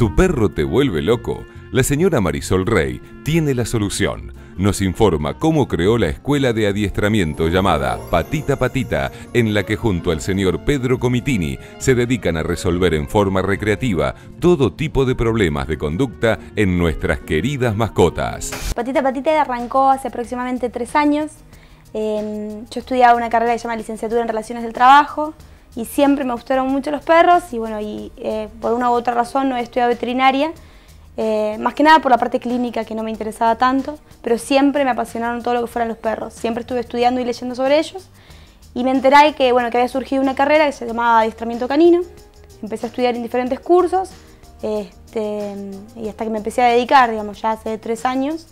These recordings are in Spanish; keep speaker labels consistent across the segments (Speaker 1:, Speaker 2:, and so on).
Speaker 1: ¿Tu perro te vuelve loco? La señora Marisol Rey tiene la solución. Nos informa cómo creó la escuela de adiestramiento llamada Patita Patita, en la que junto al señor Pedro Comitini se dedican a resolver en forma recreativa todo tipo de problemas de conducta en nuestras queridas mascotas.
Speaker 2: Patita Patita arrancó hace aproximadamente tres años. Em, yo estudiaba una carrera que se llama licenciatura en Relaciones del Trabajo y siempre me gustaron mucho los perros y bueno, y eh, por una u otra razón no he estudiado veterinaria, eh, más que nada por la parte clínica que no me interesaba tanto, pero siempre me apasionaron todo lo que fueran los perros, siempre estuve estudiando y leyendo sobre ellos y me enteré que, bueno, que había surgido una carrera que se llamaba adiestramiento canino, empecé a estudiar en diferentes cursos este, y hasta que me empecé a dedicar, digamos, ya hace tres años,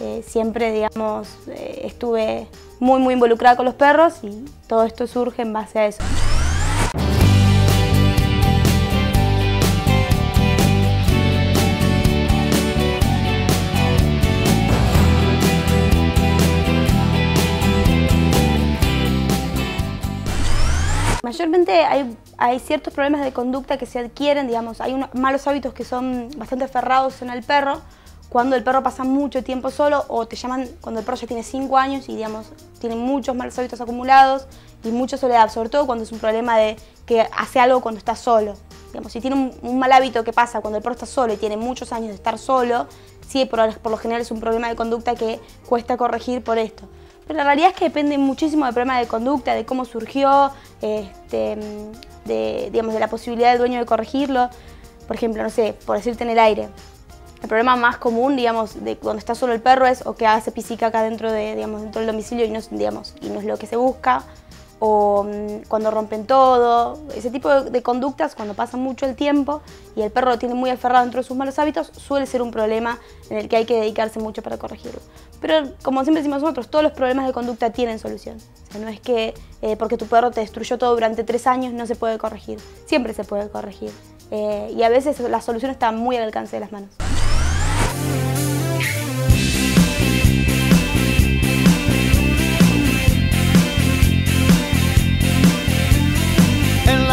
Speaker 2: eh, siempre, digamos, estuve muy, muy involucrada con los perros y todo esto surge en base a eso. Mayormente hay, ciertos problemas de conducta que se adquieren, digamos, hay malos hábitos que son bastante aferrados en el perro, cuando el perro pasa mucho tiempo solo o te llaman cuando el perro ya tiene 5 años y digamos tiene muchos malos hábitos acumulados y mucha soledad, sobre todo cuando es un problema de que hace algo cuando está solo. Digamos, si tiene un, mal hábito que pasa cuando el perro está solo y tiene muchos años de estar solo, sí, por, por lo general es un problema de conducta que cuesta corregir por esto. Pero la realidad es que depende muchísimo del problema de conducta, de cómo surgió, este, digamos, de la posibilidad del dueño de corregirlo. Por ejemplo, no sé, por decirte en el aire. El problema más común, digamos, de cuando está solo el perro es o que hace pisica acá dentro, de, digamos, dentro del domicilio y no, digamos, y no es lo que se busca o mm, cuando rompen todo, ese tipo de, conductas cuando pasa mucho el tiempo y el perro lo tiene muy aferrado dentro de sus malos hábitos, suele ser un problema en el que hay que dedicarse mucho para corregirlo. Pero como siempre decimos nosotros, todos los problemas de conducta tienen solución. O sea, no es que eh, porque tu perro te destruyó todo durante tres años no se puede corregir, siempre se puede corregir. Eh, y a veces la solución está muy al alcance de las manos.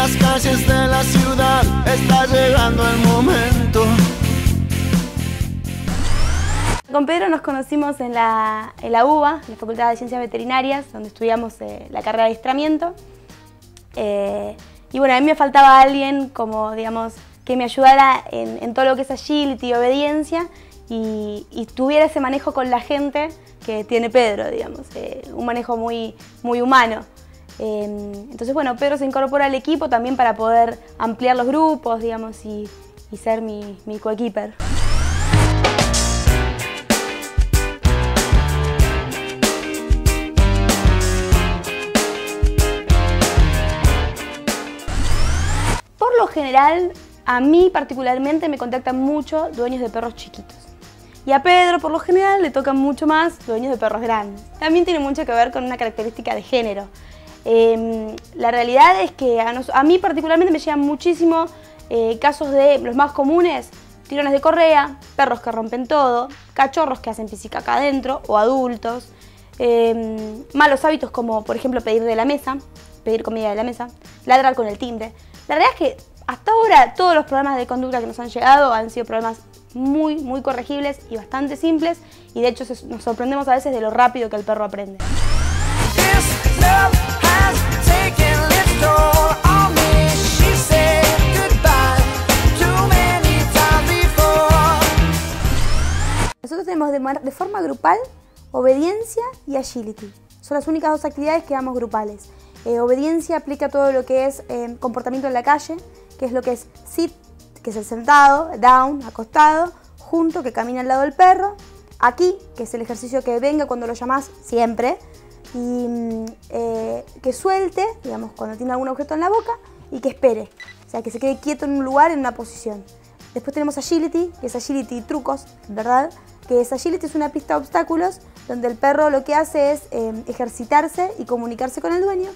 Speaker 3: Las calles de la ciudad está llegando el momento.
Speaker 2: Con Pedro nos conocimos en la, en la UBA, en la Facultad de Ciencias Veterinarias, donde estudiamos eh, la carrera de adiestramiento. Eh, y bueno, a mí me faltaba alguien como, digamos, que me ayudara en, todo lo que es agility y obediencia y, tuviera ese manejo con la gente que tiene Pedro, digamos, eh, un manejo muy, muy humano. Em, entonces, bueno, Pedro se incorpora al equipo también para poder ampliar los grupos, digamos, y, ser mi, mi coequiper. Por lo general, a mí particularmente me contactan mucho dueños de perros chiquitos. Y a Pedro, por lo general, le tocan mucho más dueños de perros grandes. También tiene mucho que ver con una característica de género. Em, la realidad es que a, mí particularmente me llegan muchísimo eh, casos de los más comunes, tirones de correa, perros que rompen todo, cachorros que hacen física acá adentro o adultos, em, malos hábitos como por ejemplo pedir de la mesa, pedir comida de la mesa, ladrar con el timbre. La realidad es que hasta ahora todos los problemas de conducta que nos han llegado han sido problemas muy, muy corregibles y bastante simples y de hecho nos sorprendemos a veces de lo rápido que el perro aprende. Tenemos de, forma grupal obediencia y agility. Son las únicas dos actividades que damos grupales. Eh, obediencia aplica todo lo que es eh, comportamiento en la calle, que es lo que es sit, que es el sentado, down, acostado, junto, que camina al lado del perro, aquí, que es el ejercicio que venga cuando lo llamas siempre, y mm, eh, que suelte, digamos, cuando tiene algún objeto en la boca y que espere, o sea, que se quede quieto en un lugar, en una posición. Después tenemos agility, que es agility trucos, ¿verdad? Que es agility es una pista de obstáculos donde el perro lo que hace es em, ejercitarse y comunicarse con el dueño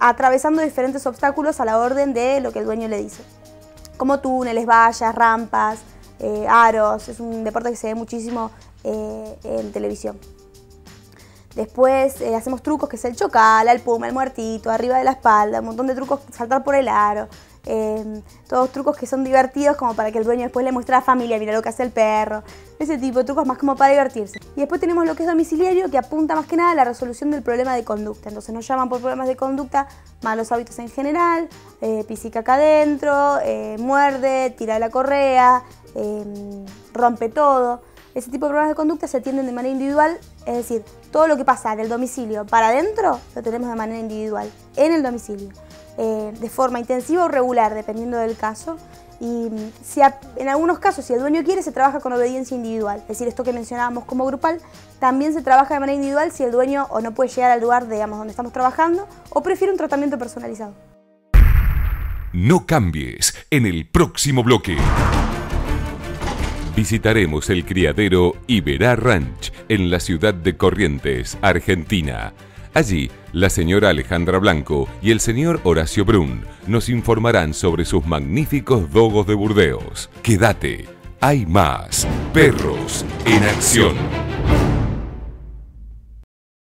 Speaker 2: atravesando diferentes obstáculos a la orden de lo que el dueño le dice. Como túneles, vallas, rampas, eh, aros, es un deporte que se ve muchísimo eh, en televisión. Después eh, hacemos trucos que es el chocal, el puma, el muertito, arriba de la espalda, un montón de trucos, saltar por el aro. Eh, todos trucos que son divertidos como para que el dueño después le muestre a la familia, mira lo que hace el perro, ese tipo de trucos más como para divertirse. Y después tenemos lo que es domiciliario, que apunta más que nada a la resolución del problema de conducta. Entonces nos llaman por problemas de conducta, malos hábitos en general, eh, pisica acá adentro, eh, muerde, tira la correa, eh, rompe todo. Ese tipo de problemas de conducta se atienden de manera individual, es decir, todo lo que pasa del domicilio para adentro lo tenemos de manera individual, en el domicilio, eh, de forma intensiva o regular, dependiendo del caso. Y mm, si en algunos casos, si el dueño quiere, se trabaja con obediencia individual. Es decir, esto que mencionábamos como grupal, también se trabaja de manera individual si el dueño o no puede llegar al lugar, digamos, donde estamos trabajando, o prefiere un tratamiento personalizado.
Speaker 1: No cambies en el próximo bloque. Visitaremos el criadero Iberá Ranch en la ciudad de Corrientes, Argentina. Allí, la señora Alejandra Blanco y el señor Horacio Brun nos informarán sobre sus magníficos dogos de Burdeos. Quédate, hay más perros en acción.